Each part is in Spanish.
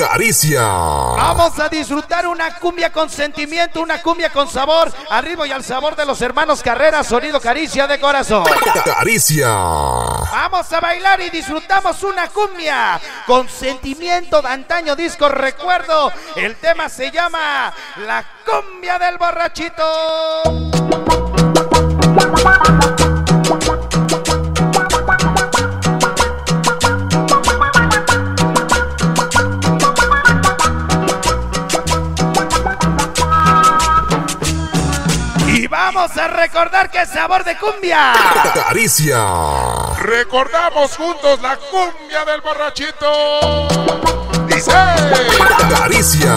Caricia. Vamos a disfrutar una cumbia con sentimiento, una cumbia con sabor, al ritmo y al sabor de los hermanos Carrera, sonido caricia de corazón. Caricia. Vamos a bailar y disfrutamos una cumbia con sentimiento de antaño disco recuerdo. El tema se llama La cumbia del borrachito. Vamos a recordar que es sabor de cumbia. Caricia. Recordamos juntos la cumbia del borrachito. Dice. Caricia.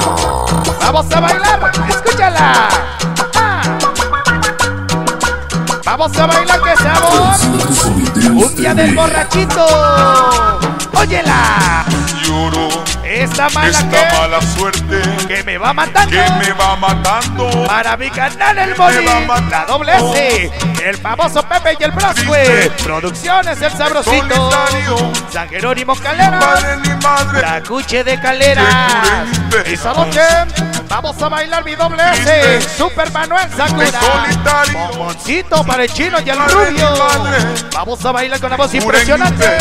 Vamos a bailar, escúchala. Ah. Vamos a bailar que sabor. Cumbia del borrachito. Óyela. Lloro Esta mala esta que, mala suerte que me va matando. que me va matando. Para mi canal el matando. la doble S, el famoso Pepe y el Brosque, Producciones el Sabrosito. San Jerónimo Calera, la Cuche de Calera. Esta noche vamos a bailar mi doble S. Super Manuel Sakura. Bomboncito para el chino y el rubio. Vamos a bailar con la voz impresionante.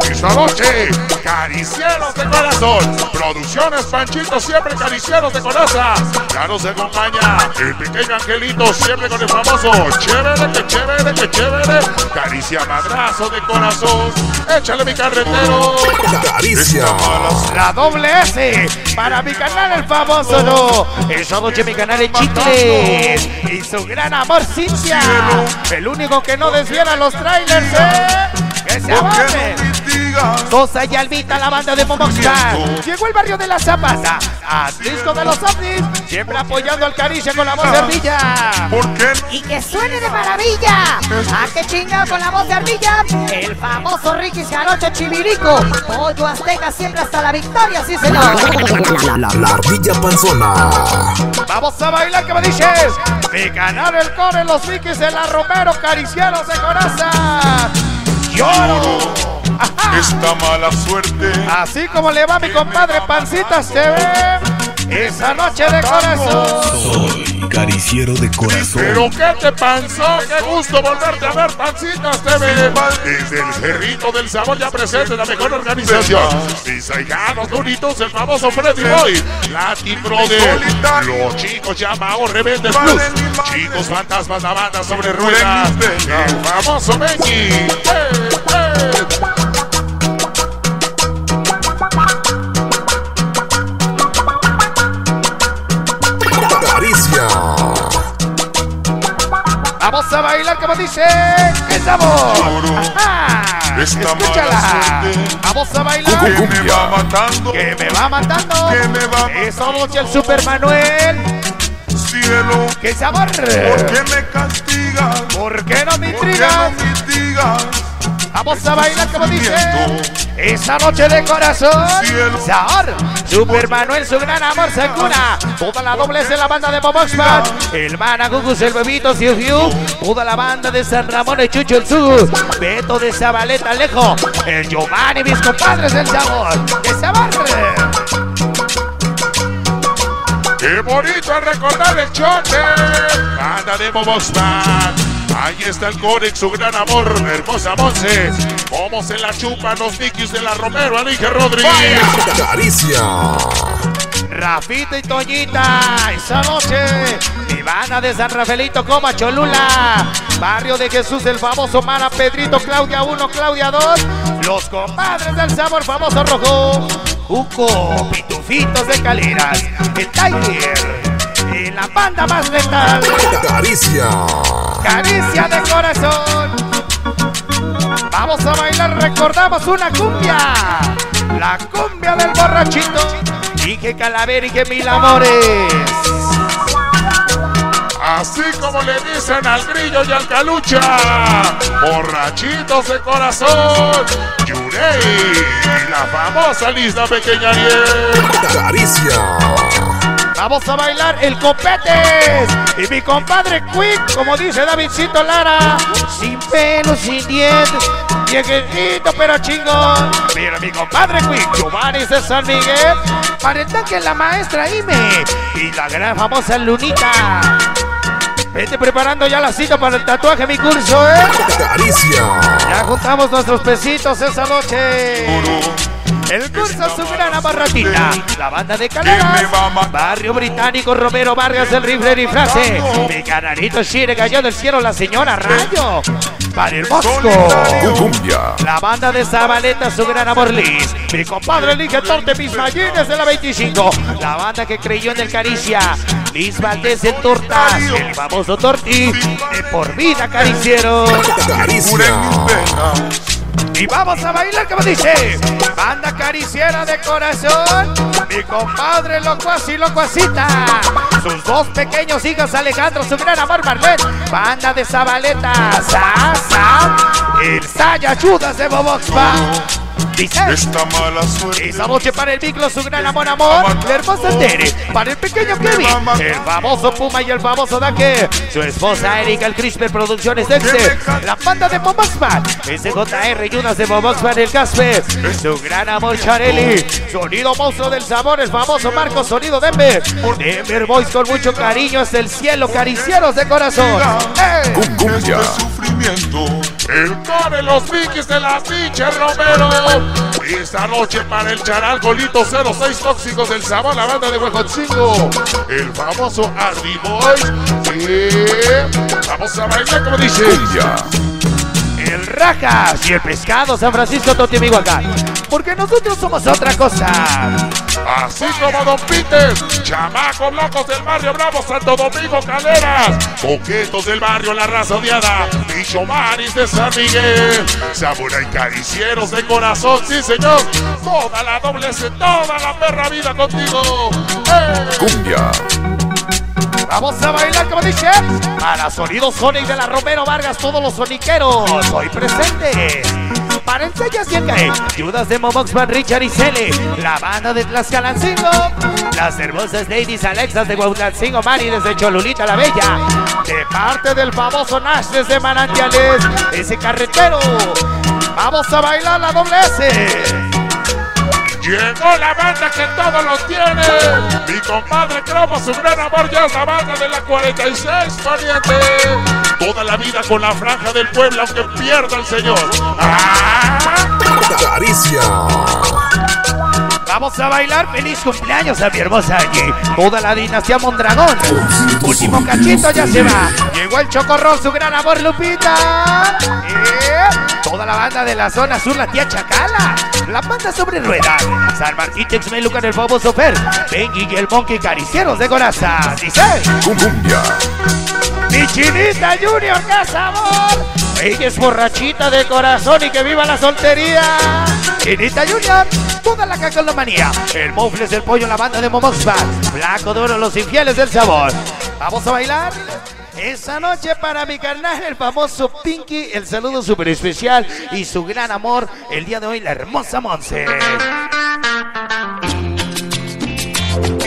Esta noche, caricieros de corazón. Producciones Panchito, siempre caricieros de corazón. Ya nos acompaña el pequeño angelito, siempre con el famoso chévere, que chévere, que chévere. Caricia madrazo de corazón. Échale mi carretero. Caricia. La doble S para mi canal el famoso no. Esa noche mi canal es Chicles y su gran amor Cintia. El único que no desviera los trailers, ¿eh? Que se ¿Por avance. Sosa y Albita, la banda de Momoxcar. Llegó el barrio de la Zapata, a disco de los ovnis, siempre apoyando al Caricia con la voz de Ardilla. ¿Por qué y que suene de maravilla. ¿A qué chingado con la voz de ardilla? El famoso Ricky Jarocho Chivirico. Pollo Azteca siempre hasta la victoria, sí señor. La, la ardilla panzona. Vamos a bailar, que me dices? Mi canal el core, los Vikis de la Romero, caricianos de coraza. Lloro. Ajá. Esta mala suerte. Así como le va mi compadre Pancitas TV. Esa noche de corazón. Soy cariciero de corazón. ¿Pero qué te pasó? ¡Qué gusto volverte a ver, Pancitas TV! Desde el Cerrito del Sabor ya presente la mejor organización. Mis ahijados duritos, el famoso Freddy Boy, Latin Brother, los chicos llamados Rebeldes Plus, chicos fantasmas, la banda sobre ruedas, el famoso Benji. Suerte. Vamos a Que bailar. me va matando, Que me va matando. Que me va Esa noche el Super Manuel. cielo. ¡Qué sabor! ¿Por qué me castigas? ¿Por qué no me ¿Por qué intrigas? no mitigas? Vamos a bailar como dice. Esa noche de corazón. Sabor. Super Manuel, su gran amor Sakura. Toda la doblez de la banda de Boboxman. El Mana Gugus, el bebito Siu. Toda la banda de San Ramón, el Chucho, el Su. Beto de Zabaleta, Alejo. El Giovanni, mis compadres del sabor. ¡Qué sabor! ¡Qué bonito recordar el chote! Banda de Boboxman. Ahí está el Corex, su gran amor, hermosa Monse. Cómo se la chupan los Nikis de la Romero, Alige Rodríguez. Caricia. Rafita y Toñita, esa noche, Ivana de San Rafaelito, Coma, Cholula, Barrio de Jesús, el famoso Mara, Pedrito, Claudia 1, Claudia 2, los compadres del sabor famoso rojo, Juco, Pitufitos de Caleras, el Tiger, y la banda más letal, Caricia. Caricia de corazón. Vamos a bailar, recordamos una cumbia, la cumbia del borrachito. Dije calavera y que mil amores. Así como le dicen al grillo y al calucha. Borrachitos de corazón. Yurei. Y la famosa lista pequeña Ariel. Caricia. Vamos a bailar el copetes. Y mi compadre Quick, como dice Davidcito Lara, sin pelo, sin dientes. viejito pero chingón. Mira mi compadre Quick, Giovanni de San Miguel. Para el tanque la maestra Ime. Y la gran famosa Lunita. Vete preparando ya la cita para el tatuaje, mi curso, ¿eh? Caricia. Ya juntamos nuestros pesitos esa noche. El curso su gran abarratita. La banda de Caleras. Barrio Británico Romero Vargas del rifle y frase. Mi canarito Shire cayó del cielo la señora Rayo. Para el Bosco. La banda de Zabaleta, su gran amor Liz. Mi compadre Elige Torte, mis mallines de la 25. La banda que creyó en el Caricia. Liz Valdés en Tortas. El famoso Torti. De por vida, cariciero. Caricia. Y vamos a bailar como dice. Banda cariciera de corazón. Mi compadre Locuaz y Locuacita. Sus dos pequeños hijos Alejandro, su gran amor Marlene. Banda de Zabaleta. Sa. El Saya Judas de Boboxpa. Dice. Esta mala suerte. Esa noche para el Miclo, su gran amor, amor. La hermosa Tere. Para el pequeño Kevin. El famoso Puma y el famoso Dake. Su esposa Erika, el Crisper Producciones Dexter. La banda de Boboxman. SJR y unas de Boboxman, el Casper. Su gran amor Charelli. Sonido monstruo del sabor, el famoso Marco Sonido Denver. Denver Boys con mucho cariño hasta el cielo, caricieros de corazón. ¡Eh! Cumbia. sufrimiento. El core, los Vikis de las bichas Romero. Esta noche para el charal Golito 06 Tóxicos del Sabor, la banda de Huejotzingo. El famoso Ardy Boys. Sí. Vamos a bailar como dice. El Rajas y el Pescado San Francisco Totimihuacán. Porque nosotros somos otra cosa. Así como Don Peter, chamacos locos del barrio Bravo, Santo Domingo, Caleras, coquetos del barrio La Raza Odiada, Bicho Maris de San Miguel, Samurai Caricieros de corazón, sí señor, toda la doblez, toda la perra vida contigo. ¡Eh! Cumbia. Vamos a bailar como dice. Para Sonido Sonic de la Romero Vargas, todos los soniqueros. Hoy presente. Para el Sellas y el Cae, Judas de Momoxman, Richard y Cele. La banda de Tlaxcalancingo. Las hermosas ladies Alexas de Huautancingo, Mari desde Cholulita la Bella. De parte del famoso Nash desde Manantiales. Ese carretero. Vamos a bailar la doble S. Llegó la banda que todo lo tiene. Mi compadre Cromo, su gran amor, ya es la banda de la 46, pariente. Toda la vida con la franja del pueblo, aunque pierda el señor. ¡Ah! Caricia. Vamos a bailar feliz cumpleaños a mi hermosa Angie. Toda la dinastía Mondragón. Último cachito ya se va. Llegó el chocorrón, su gran amor Lupita. Eh, Toda la banda de la zona sur, la tía Chacala. La banda sobre ruedas. San Martín Texmelucan, el famoso Fer. Benji y el Monkey Caricieros de Coraza. Dice. Cumbia. Mi chinita Junior, qué sabor. Ella es borrachita de corazón y que viva la soltería. Chinita Junior, toda la cacolomanía. El Mofles del pollo, la banda de Momoxman. Blanco de oro, los infieles del sabor. Vamos a bailar. Esa noche para mi carnal, el famoso Pinky, el saludo súper especial y su gran amor, el día de hoy, la hermosa Monse.